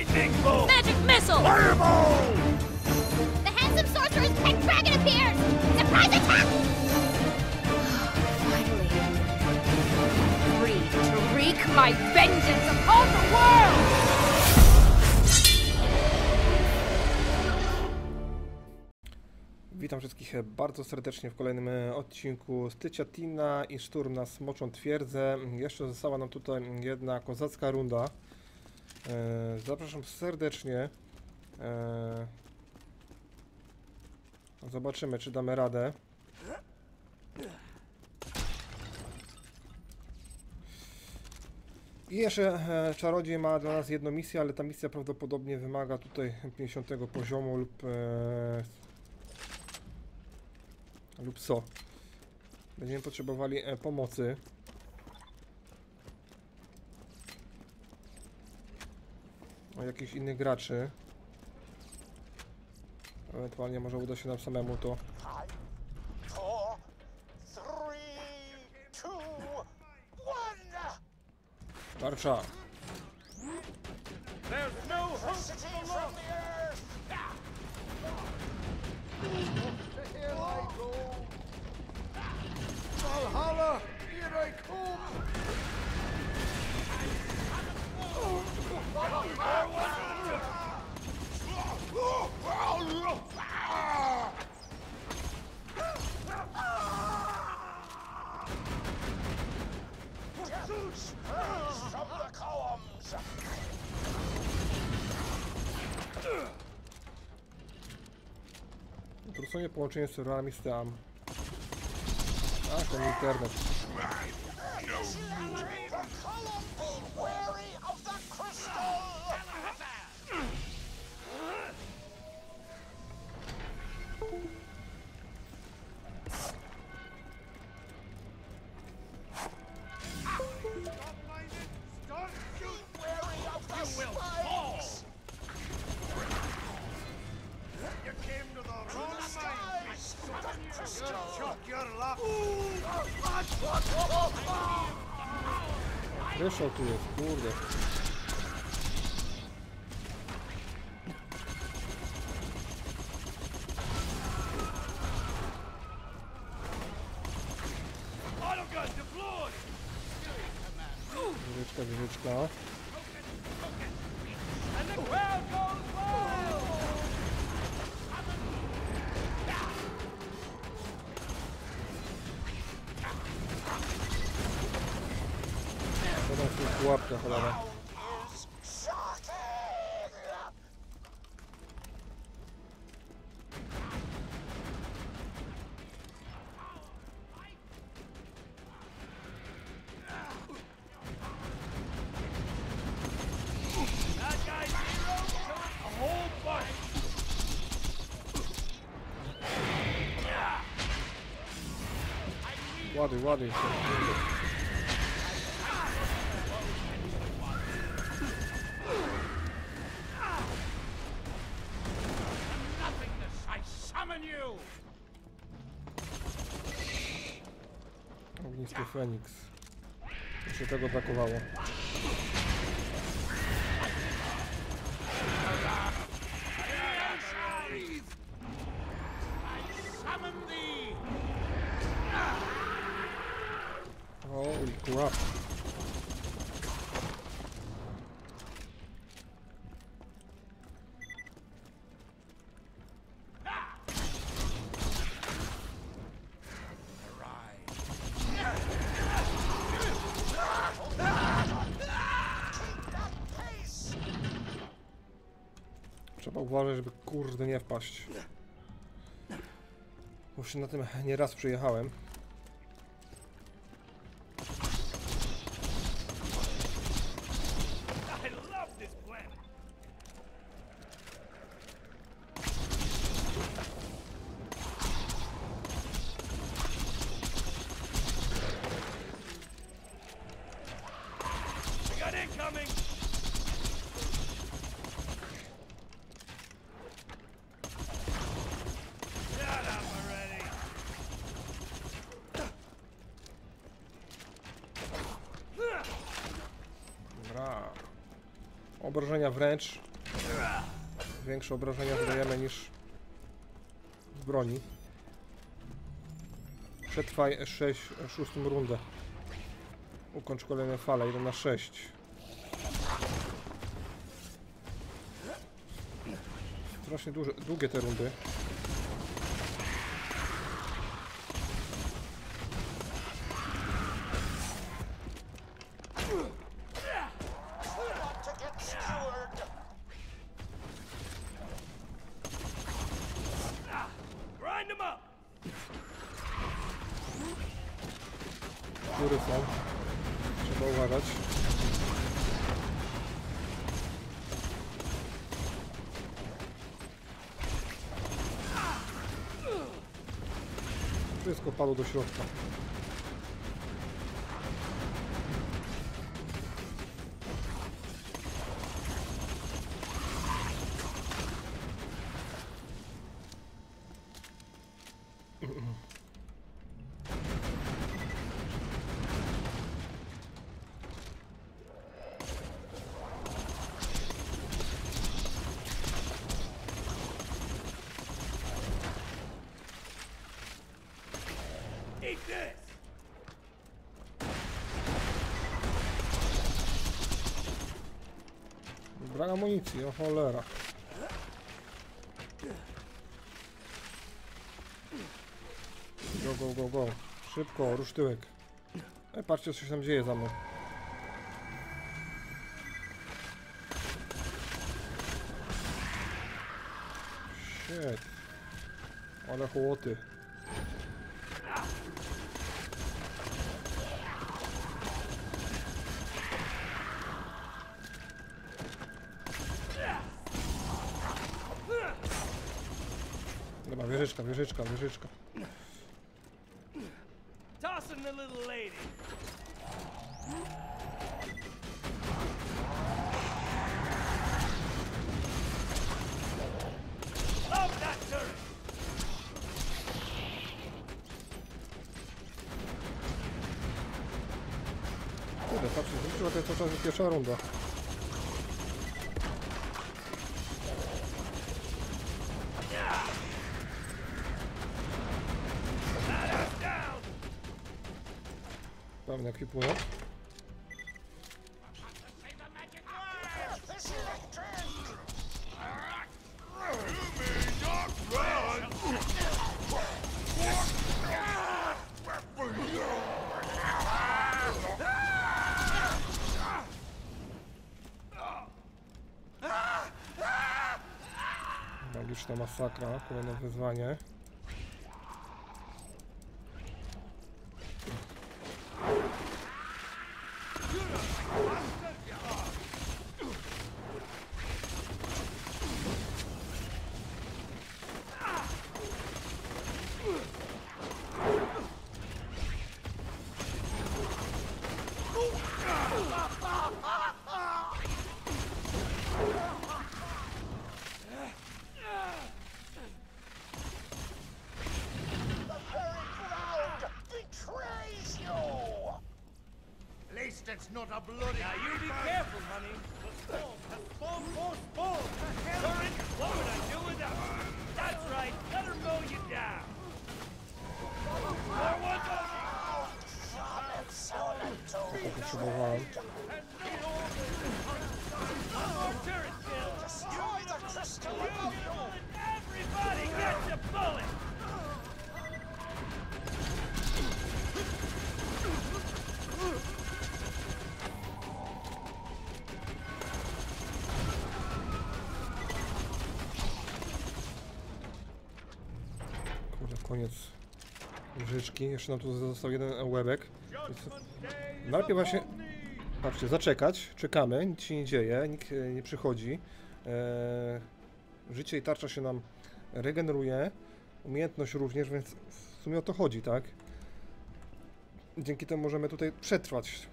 Lightning bolt! Magic missile! Fireball! The handsome sorcerer's pet dragon appears! Surprise attack! Finally. Free to wreak my vengeance upon the world! Witam wszystkich bardzo serdecznie w kolejnym e, odcinku Stycia Tina i Szturm na Smoczą Twierdzę. Jeszcze została nam tutaj jedna kozacka runda. E, Zapraszam serdecznie. E, Zobaczymy, czy damy radę. I jeszcze e, Czarodziej ma dla nas jedną misję, ale ta misja prawdopodobnie wymaga tutaj 50 poziomu lub e, lub co. Będziemy potrzebowali e, pomocy. O jakichś innych graczy. Ewentualnie może uda się nam samemu to. Tarcza! No! Here I I come! Utracenie połączenia z serwerami z tam. A, ten internet. Whole bunch. Ładuj, ładuj się. Feniks. Jeszcze tego brakowało. Trzeba uważać, żeby kurde nie wpaść. Już na tym nieraz przyjechałem. I love this planet. We got incoming. Shut up already. Dobra. Obrażenia wręcz. Większe obrażenia zadajemy niż z broni. Przetrwaj 6, szóstą rundę. Ukończ kolejne fale, 1 na 6. Strasznie duże, długie te rundy. Want to get skewered? Grind them up! Góry są. Trzeba uważać. Wszystko padło do środka. Amunicji, o cholera. Go, go, go, go. Szybko, rusz tyłek. E, patrzcie, co się tam dzieje za mną. Shit. Ale chłoty. Dobra, wieżyczka, wieżyczka, wieżyczka. Tossing the little lady. That turret! Kurde, patrzcie, to jest cały czas pierwsza runda. This electric! Magiczna masakra, kolejne wyzwanie. Ha ha! Koniec wieżyczki. Jeszcze nam tu został jeden łebek. Najpierw właśnie, patrzcie, zaczekać, czekamy, nic się nie dzieje, nikt e, nie przychodzi. E, życie i tarcza się nam regeneruje, umiejętność również, więc w sumie o to chodzi, tak? Dzięki temu możemy tutaj przetrwać.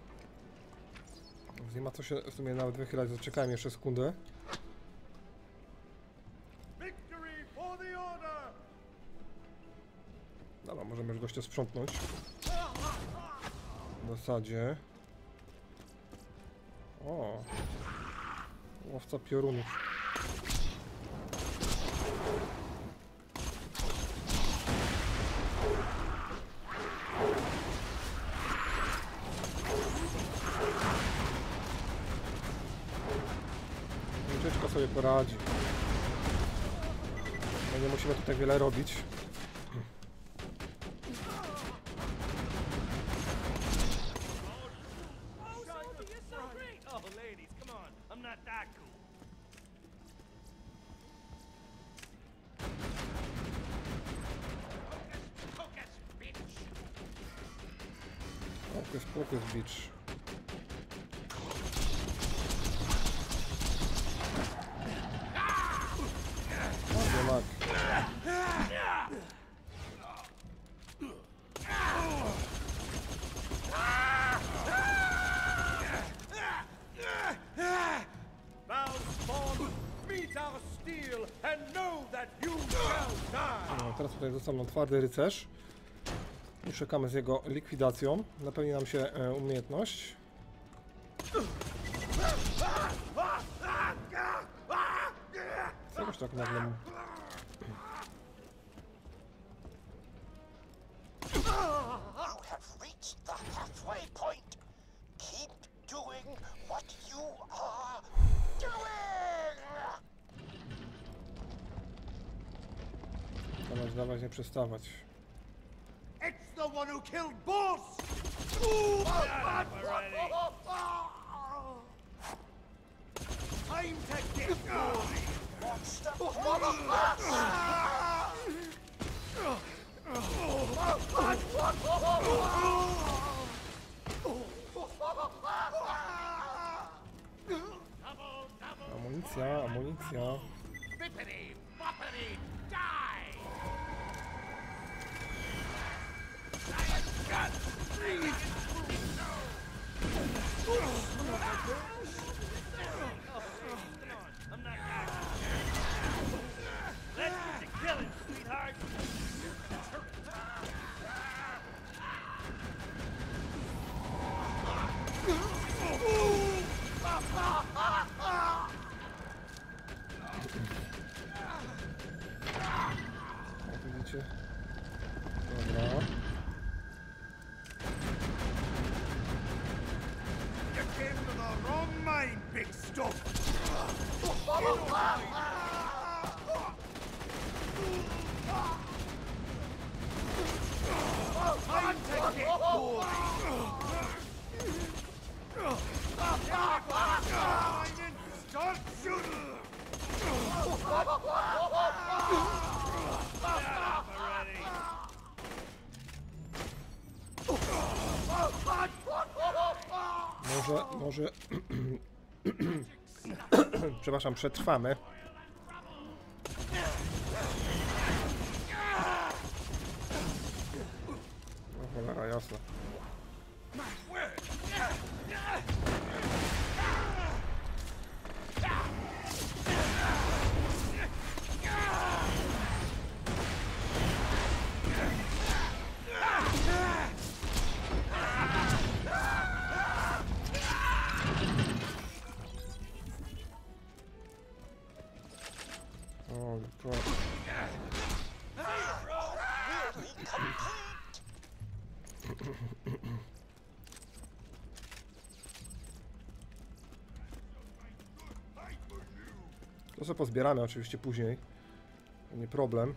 Nie ma co się w sumie nawet wychylać, zaczekajmy jeszcze sekundę. Dobra, możemy już gościa sprzątnąć. W zasadzie. O. Łowca piorunów. Ucieczka sobie poradzi. No nie musimy tu tak wiele robić. Oh, Soldier, you're so great! Oh, ladies, come on. I'm not that cool. Focus, bitch! Fokus, fokus, bicz. Bardzo mak. Thou spawn, meet our steel, and know that you shall die! Nam twardy rycerz. I czekamy z jego likwidacją. Napełni nam się e, umiejętność. Czegoś tak nagle... Dawać, nie przestawać. It's the one who killed Boss! Time to get going! Monster Amunicja, amunicja. I'm Przepraszam, przetrwamy. To sobie pozbieramy oczywiście później. Nie problem.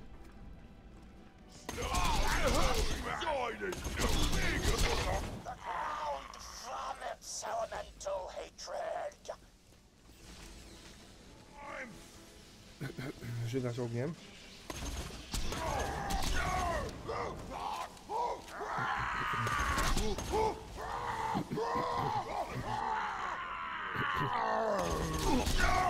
Żygać ogniem.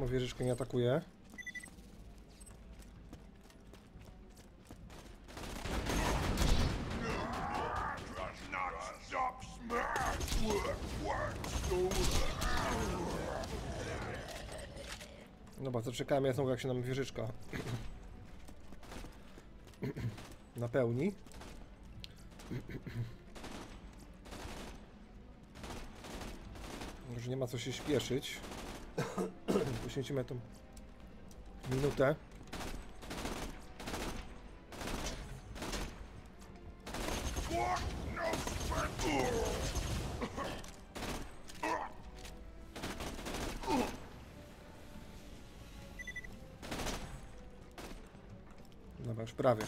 Czemu wieżyczka nie atakuje? Dobra, to czekałem ja znowu jak się nam wieżyczka napełni. Już nie ma co się śpieszyć. Poświęcimy tą minutę. Dobra, już prawie.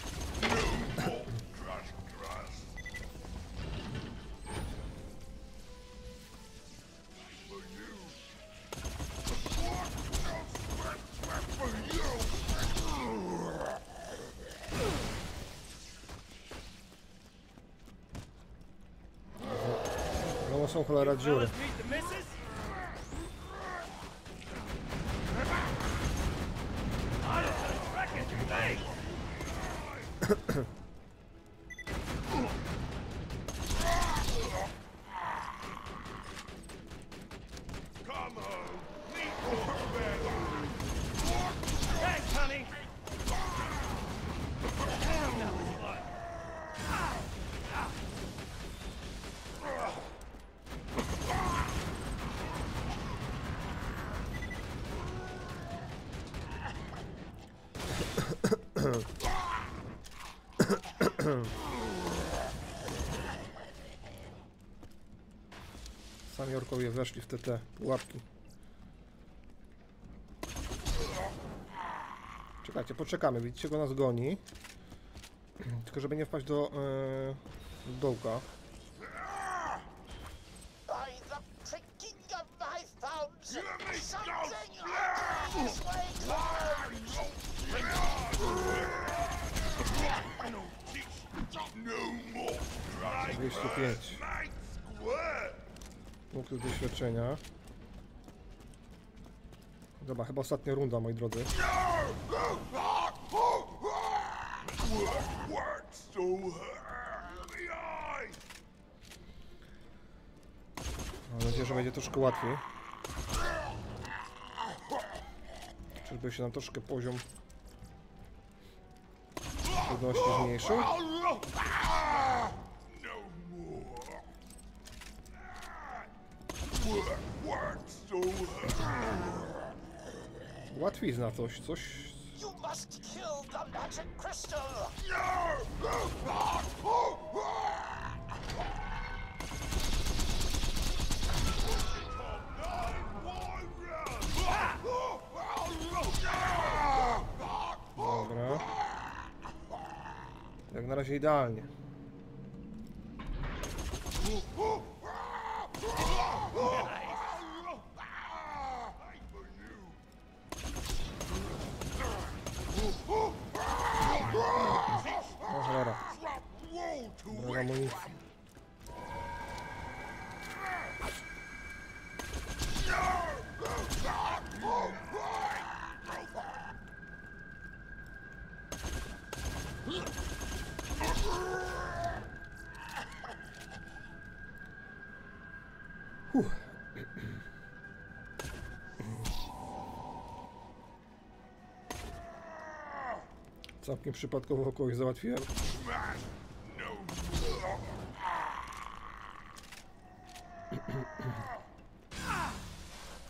No są cholera Sami orkowie weszli w te, te pułapki. Czekajcie, poczekamy. Widzicie, go nas goni. Tylko żeby nie wpaść do, yy, do dołka. Punktów doświadczenia. Dobra, chyba ostatnia runda, moi drodzy. Mam nadzieję, że będzie troszkę łatwiej. Czyżby się nam troszkę poziom trudności zmniejszył? Łatwizna coś, coś... You must kill the magic crystal! Dobra. Jak na razie idealnie. Całkiem przypadkowo kogoś załatwiłem.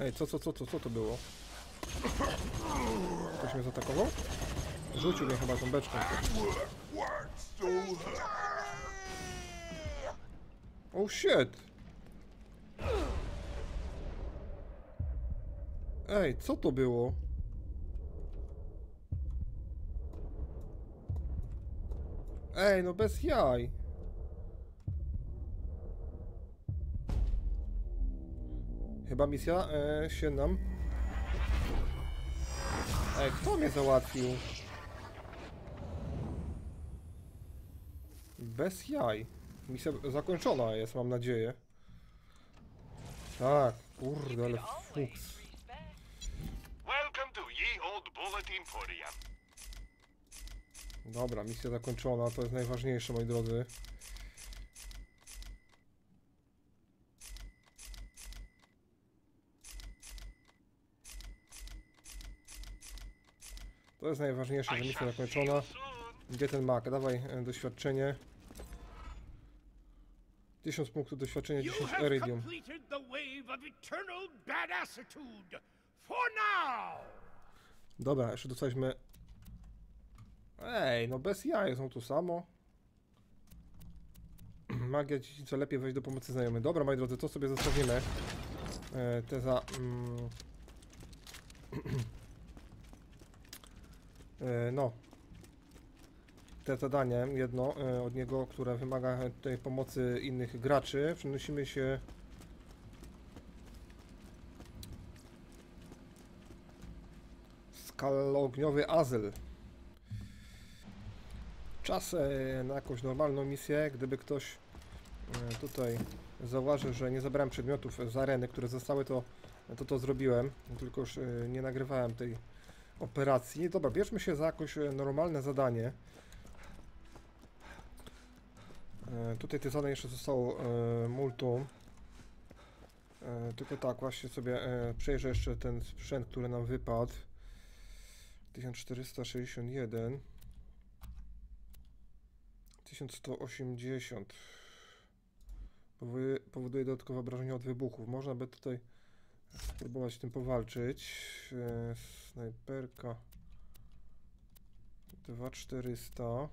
Ej, co, co, co, co, co to było? Ktoś mnie zaatakował? Rzucił mnie chyba tą beczką. Oh shit! Ej, co to było? Ej, no bez jaj. Chyba misja e, się nam... Ej, kto mnie załatwił? Bez jaj. Misja zakończona jest, mam nadzieję. Tak, kurde, ale fuks. Emporium. Dobra, misja zakończona, to jest najważniejsze, moi drodzy. To jest najważniejsze, że misja zakończona. Gdzie ten mak? Dawaj e, doświadczenie. 1000 punktów doświadczenia, You 10 have iridium. completed the wave of eternal badassitude. For now! Dobra, jeszcze dostaliśmy... Ej, no bez jaj, są tu samo. Magia co lepiej wejść do pomocy znajomych. Dobra, moi drodzy, to sobie zostawimy. E, te za... Mm, e, no. Te zadanie, jedno e, od niego, które wymaga tej pomocy innych graczy. Przenosimy się... Skalogniowy azyl. Czas na jakąś normalną misję. Gdyby ktoś e, tutaj zauważył, że nie zabrałem przedmiotów z areny, które zostały, to to, to zrobiłem. Tylko już e, nie nagrywałem tej operacji. Dobra, bierzmy się za jakieś e, normalne zadanie. Tutaj tych zadań jeszcze zostało multum. Tylko tak, właśnie sobie przejrzę jeszcze ten sprzęt, który nam wypadł. 1461 1180 powoduje, powoduje dodatkowe obrażenia od wybuchów. Można by tutaj spróbować tym powalczyć. E, snajperka 2400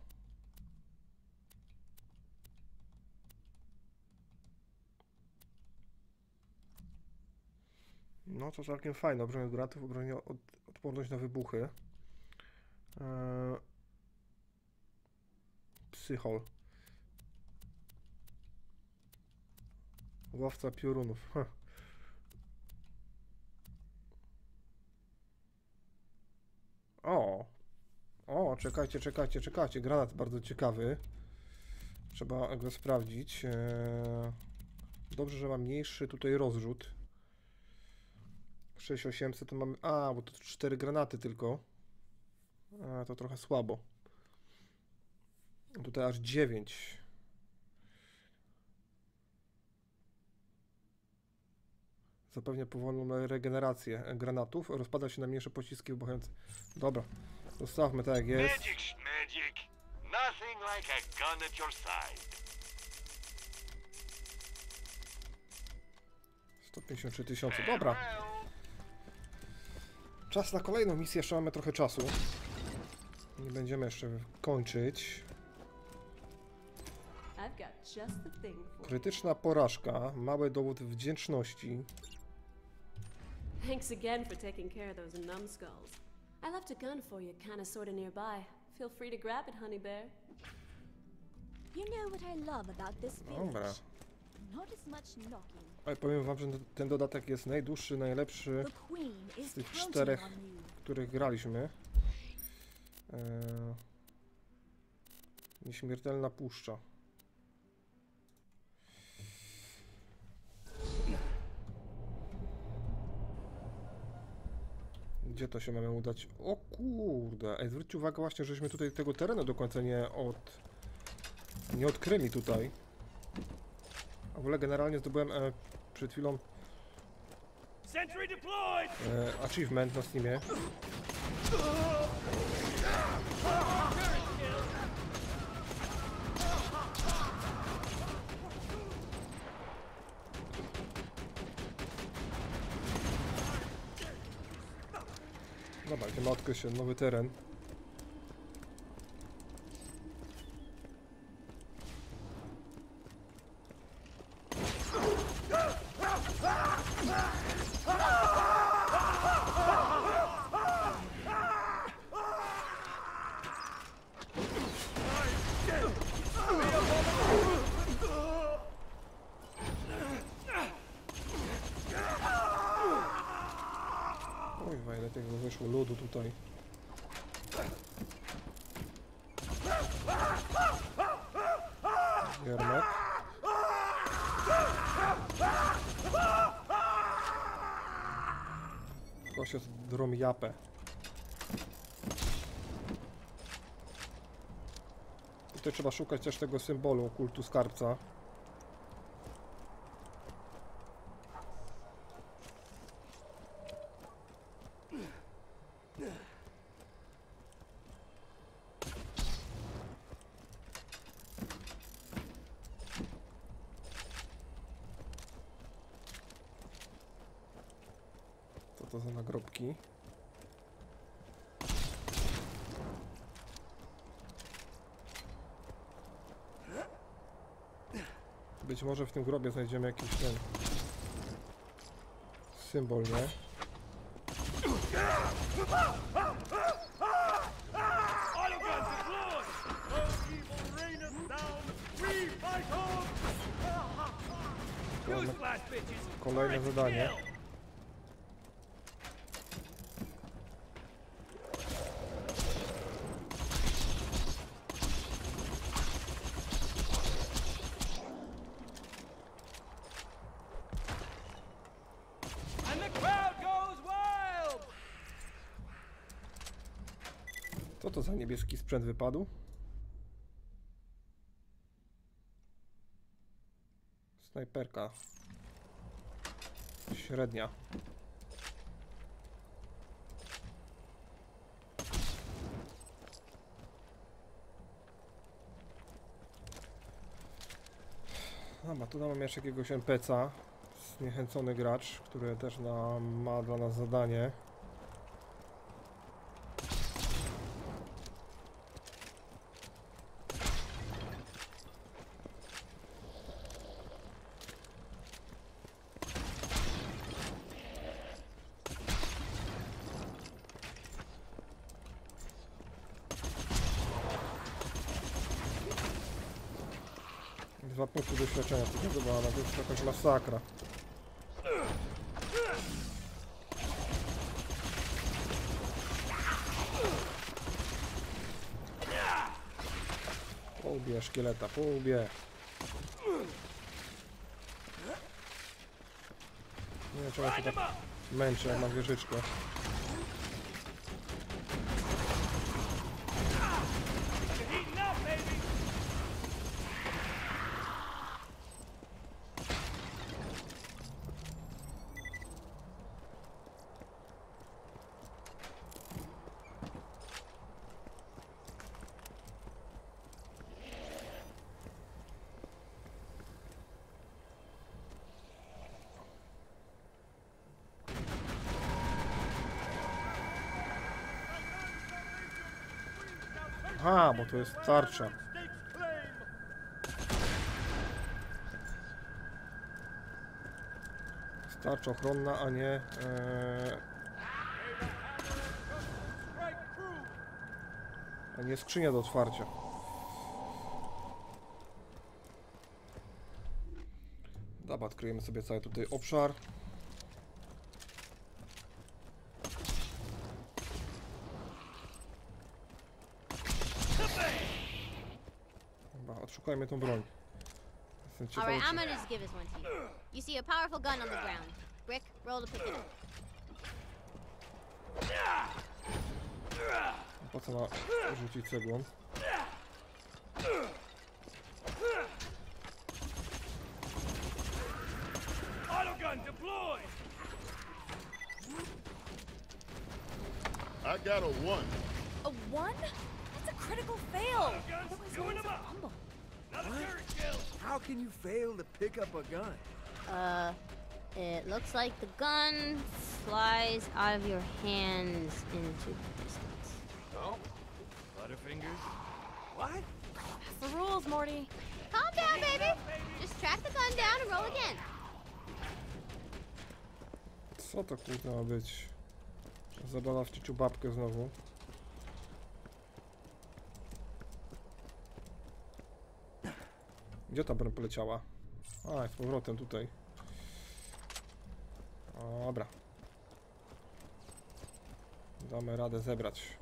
No to całkiem fajne. Od granatów, obrażenia od, odporność na wybuchy. Eee, psychol. Łowca piorunów. Heh. O! O, czekajcie, czekajcie, czekajcie. Granat bardzo ciekawy. Trzeba go sprawdzić. Eee, dobrze, że ma mniejszy tutaj rozrzut. 6800 to mamy... A, bo to cztery granaty tylko. A, to trochę słabo. Tutaj aż 9. Zapewnia powolną regenerację granatów. Rozpada się na mniejsze pociski wybuchające. Dobra, zostawmy tak jak jest. Magic's magic. Nothing like a gun at your side. 153 tysiące. Dobra, czas na kolejną misję. Jeszcze mamy trochę czasu. Nie będziemy jeszcze kończyć. Krytyczna porażka. Mały dowód wdzięczności. Thanks again for taking care of those numbskulls. I left a gun for you, kinda sorta nearby. Feel free to grab it, honey bear. You know what I love about this village? Dobra. Not as much knocking. Ale powiem wam, że ten dodatek jest najdłuższy, najlepszy, z tych czterech, których graliśmy. Eee, nieśmiertelna puszcza. Gdzie to się mamy udać? O kurde! Ej, zwróćcie uwagę właśnie, żeśmy tutaj tego terenu do końca nie od... nie odkryli tutaj. A w ogóle generalnie zdobyłem e, przed chwilą e, achievement na Steamie. Odkryć się nowy teren. japę. Tutaj trzeba szukać też tego symbolu kultu skarbca. Co to za nagrobki? Być może w tym grobie znajdziemy jakiś ten symbol, nie? Autogun deployed! No evil reigneth down! We fight on! Newsflash, bitches! Kolejne We're at zadanie. kill. And the crowd goes wild! Co to za niebieski sprzęt wypadł? Snajperka. Średnia. Dobra, tu mamy jeszcze jakiegoś NPC-a. Zniechęcony gracz, który też na, ma dla nas zadanie. Dwa punkty doświadczenia, to nie chyba, ale to jest jakaś masakra. Połbie szkieleta, połbie. Nie wiem czemu się tak męczę, jak mam wieżyczkę. Aha, bo to jest tarcza. Tarcza ochronna, a nie... E, true! a nie skrzynia do otwarcia. Dobra, odkryjemy sobie cały tutaj obszar. Dobra, odszukajmy tą broń. Jestem ciekawy, right, I'm gonna just give this one to you. You see a powerful gun on the ground. Brick, roll to pick it up. po co ma rzucić cegłą. Autogun deployed! I got a one. A one? That's a critical fail. Autogun's Otherwise, doing no them one's up! fumble. Another! How can you fail to pick up a gun? Uh, it looks like the gun flies out of your hands into the distance. Oh, Butterfingers? What? That's the rules, Morty. Calm down, baby. Just track the gun down and roll again. Co to kurde ma być? Zabawa w ciuciu babkę znowu. Gdzie ta broń poleciała? A, z powrotem tutaj. Dobra. Damy radę zebrać.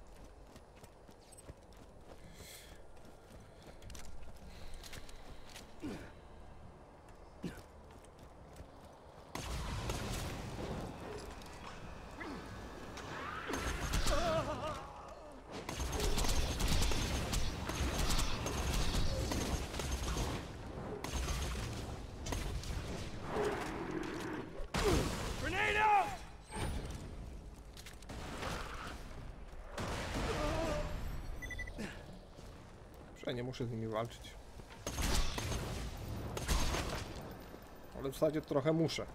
Muszę z nimi walczyć. Ale w zasadzie trochę muszę.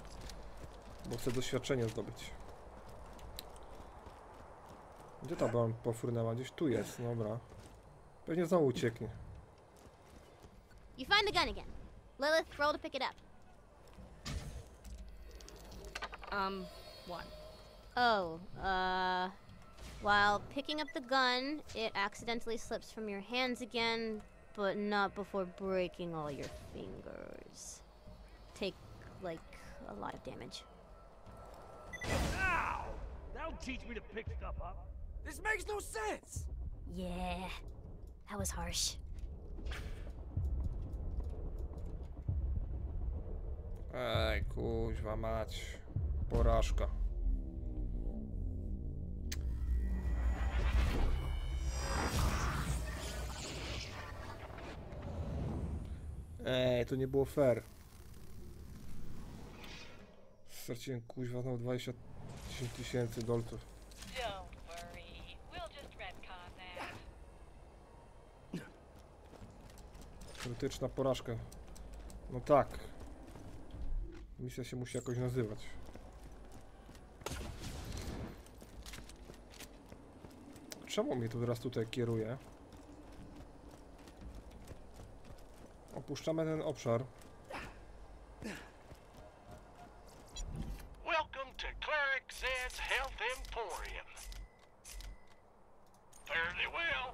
Bo chcę doświadczenie zdobyć. Gdzie ta broń pofrunęła? Gdzieś tu jest, dobra. Pewnie znowu ucieknie. You find the gun again. Lilith, roll to pick it up. Um, one. Oh, uh. While picking up the gun, it accidentally slips from your hands again, but not before breaking all your fingers. Take, like, a lot of damage. Ow! That'll teach me to pick stuff up. This makes no sense! Yeah, that was harsh. Ej, kuźwa mać. Porażka. Ej, to nie było fair. Straciłem kuźwa znowu 20 tysięcy dolców. Krytyczna porażka. No tak. Misja się musi jakoś nazywać. Czemu mnie tu teraz tutaj kieruje? Opuszczamy ten obszar. Welcome to Cleric Zed's Health Emporium. Fairly well.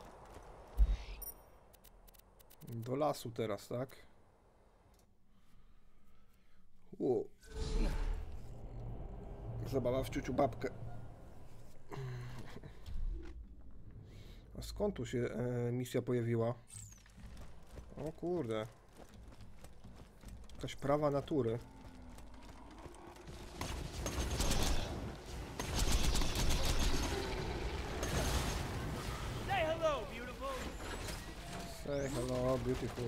Do lasu teraz, tak? U. Zabawa w ciuciu babkę. A skąd tu się e, misja pojawiła? O kurde. Jakaś prawa natury. Say hello, beautiful.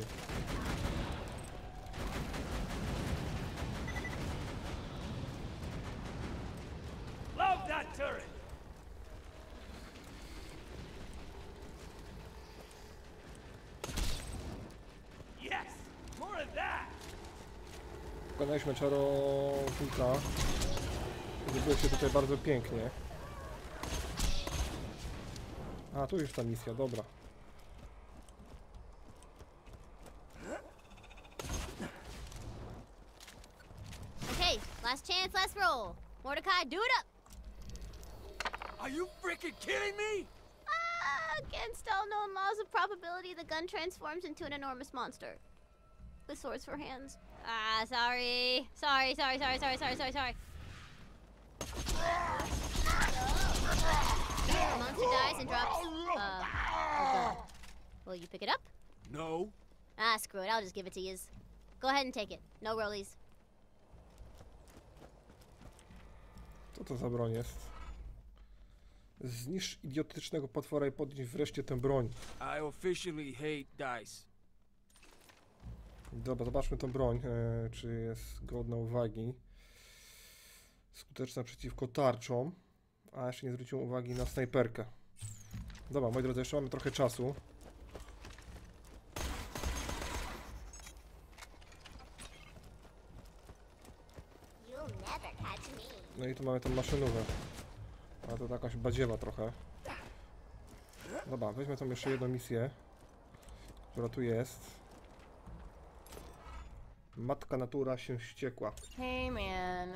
Pokonaliśmy czarownika. Zrobiło się tutaj bardzo pięknie. A, tu już ta misja, dobra. Okay, last chance, last roll. Mordecai, do it up! Are you freaking kidding me? Ah, against all known laws of probability, the gun transforms into an enormous monster. With swords for hands. Ah, sorry. Sorry, sorry, sorry, sorry, sorry, sorry, sorry. The monster dies and drops, uh. Will you pick it up? No. Ah, screw it. I'll just give it to you. Go ahead and take it. No rollies. Co to za broń jest? Zniszcz idiotycznego potwora i podnieś wreszcie tę broń. I officially hate dice. Dobra, zobaczmy tą broń, e, czy jest godna uwagi. Skuteczna przeciwko tarczom. A jeszcze nie zwróciłem uwagi na snajperkę. Dobra, moi drodzy, jeszcze mamy trochę czasu. No i tu mamy tą maszynówę. Ale to jakaś badziewa trochę. Dobra, weźmy tą jeszcze jedną misję, która tu jest. Matka natura się wściekła. Hey man,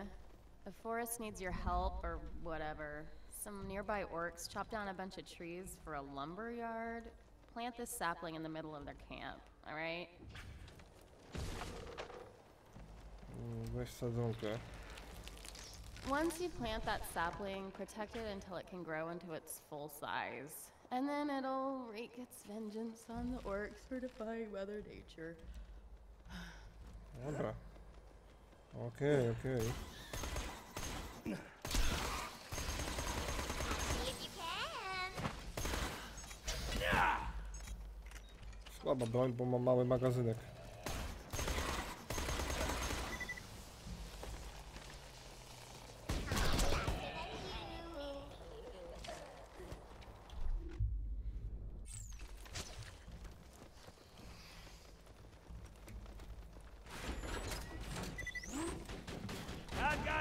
the forest needs your help or whatever. Some nearby orcs chopped down a bunch of trees for a lumber yard. Plant this sapling in the middle of their camp, alright? Mm, Weź sadzonkę. Once you plant that sapling, protect it until it can grow into its full size. And then it'll wreak its vengeance on the orcs for defying Mother Nature. Dobra. Okej, okej. If you can. Słaba broń, bo ma mały magazynek.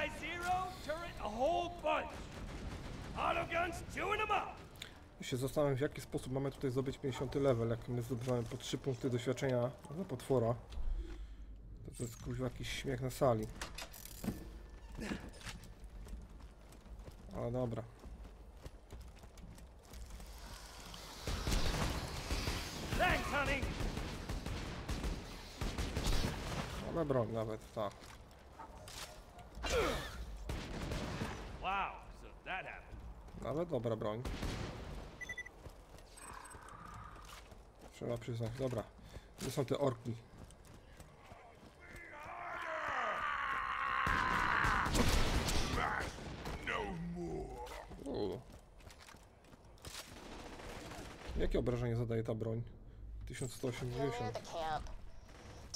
Bullseye zero, turret a whole bunch. Autoguns chewing them up. Się zastanawiam w jaki sposób mamy tutaj zdobyć 50 level, jak my zdobywamy po 3 punkty doświadczenia za potwora. To, to jest kuźwa jakiś śmiech na sali. Ale dobra. Mamy broń nawet, tak. Wow, so that happened. Nawet dobra broń. Trzeba przyznać, dobra. Gdzie są te orki? Jakie obrażenie zadaje ta broń? Near 1180. the camp.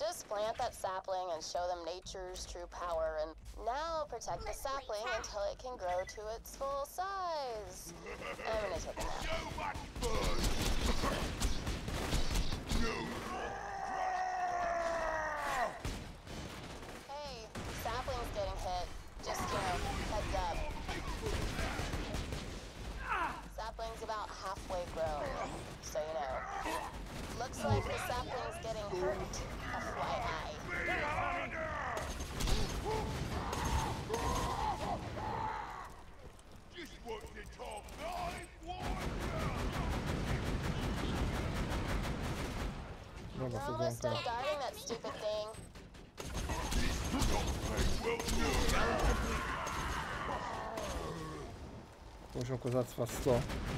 Just plant that sapling and show them nature's true power, and now protect the sapling until it can grow to its full size. I'm gonna take a nap. Hey, sapling's getting hit. Just, you know, heads up. Sapling's about halfway grown, so you know. Looks like the sapling's getting hurt. FYI. on the figure. stop guarding that stupid thing. 100.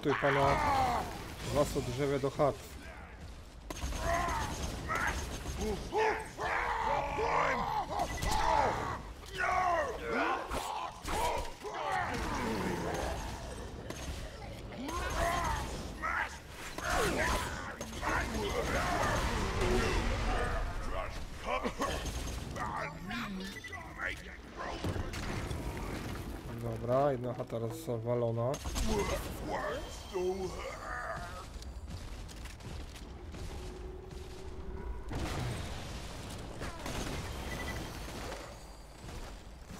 Eskortuj pana was od drzewa do chat. Rozwalona.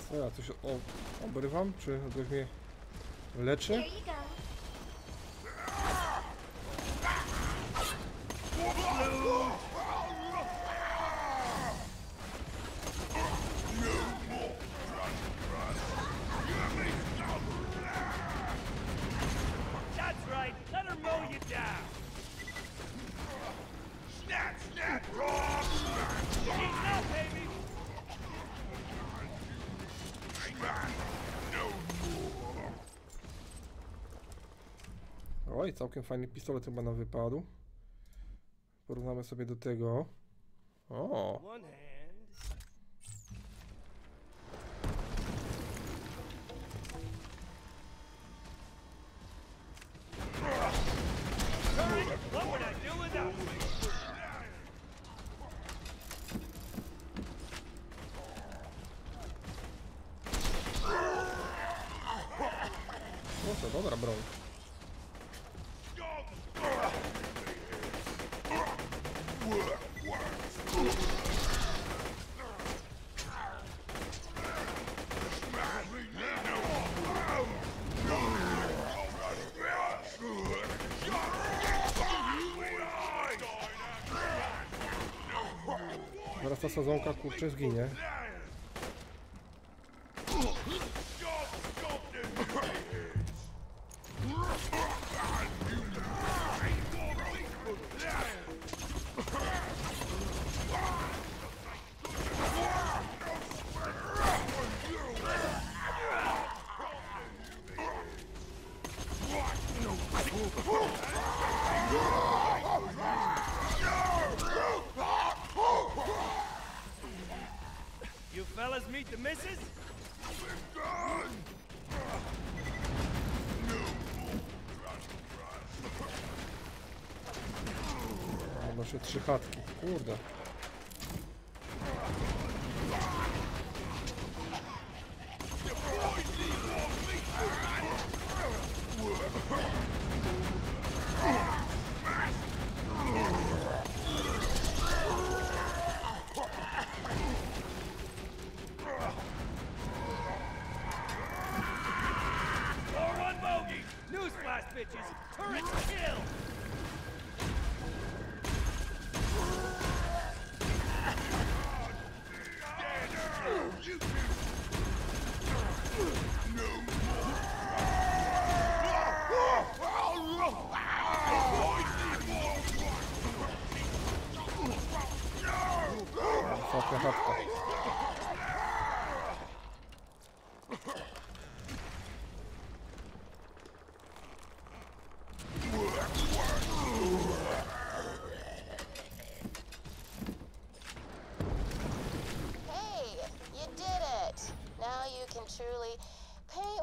Co ja coś obrywam? Czy ktoś mnie leczy? Oj, całkiem fajny pistolet chyba nam wypadł. Porównamy sobie do tego. O, what would I do without you? sadzonka kurczę zginie. Oh! Meet the missus? Jeszcze trzy chatki. Kurde.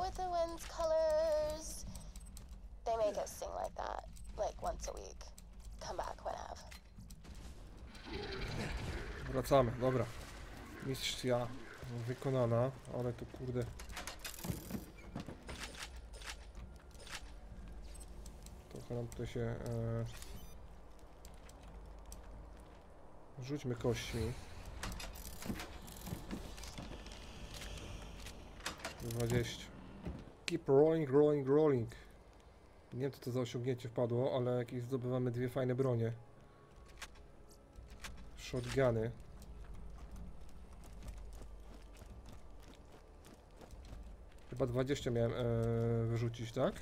With the wind's colors. They make us sing like that, like once a week. Come back. Wracamy, dobra. Misja wykonana, ale tu kurde. Trochę nam tutaj się. E... Rzućmy kośćmi. 20. Keep rolling, rolling, rolling. Nie wiem co to za osiągnięcie wpadło, ale jakieś zdobywamy dwie fajne bronie. Shotguny. Chyba 20 miałem e, wyrzucić, tak?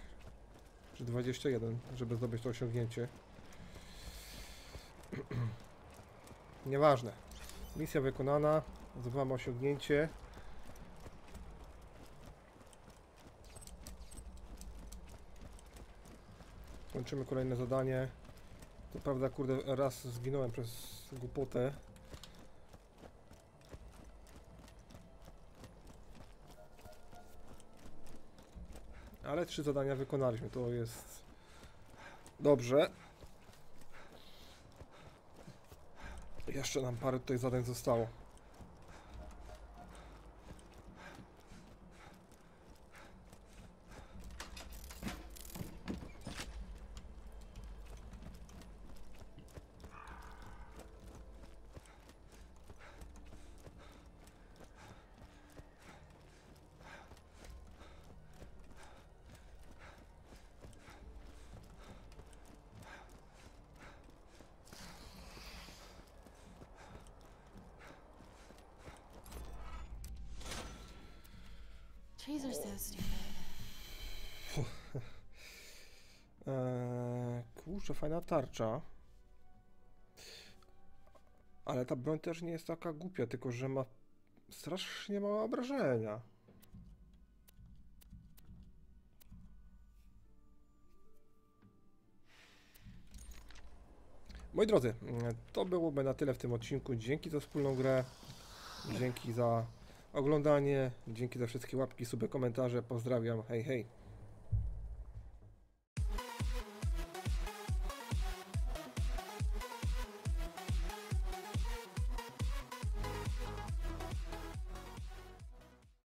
Czy 21, żeby zdobyć to osiągnięcie. Nieważne. Misja wykonana. Zdobywamy osiągnięcie. Kończymy kolejne zadanie. To prawda, kurde, raz zginąłem przez głupotę. Ale trzy zadania wykonaliśmy, to jest dobrze. Jeszcze nam parę tutaj zadań zostało. Trees are so stupid. Eee, kurczę, fajna tarcza. Ale ta broń też nie jest taka głupia, tylko że ma strasznie małe obrażenia. Moi drodzy, to byłoby na tyle w tym odcinku. Dzięki za wspólną grę, dzięki za oglądanie, dzięki za wszystkie łapki, suby, komentarze. Pozdrawiam, hej hej.